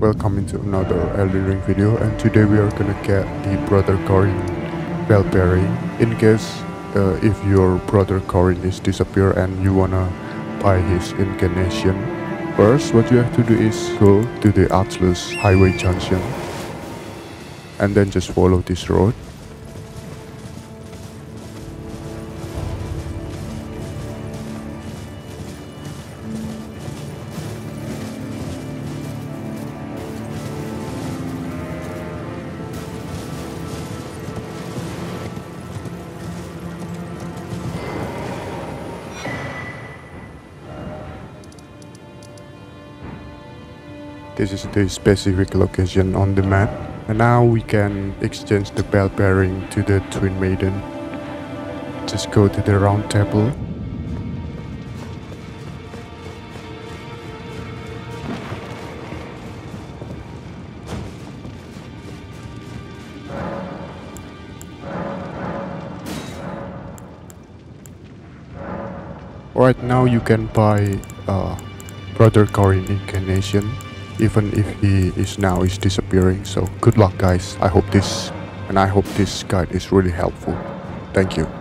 welcome into another Elden Ring video and today we are gonna get the Brother Corhyn bearing in case uh, if your Brother Corhyn is disappear and you wanna buy his incantation. First what you have to do is go to the Altus Highway Junction and then just follow this road This is the specific location on the map. And now we can exchange the bell bearing to the Twin Maiden. Just go to the round table. Right now you can buy uh, Brother Corhyn Incantation even if he is now is disappearing. So good luck guys. I hope this and i hope this guide is really helpful. Thank you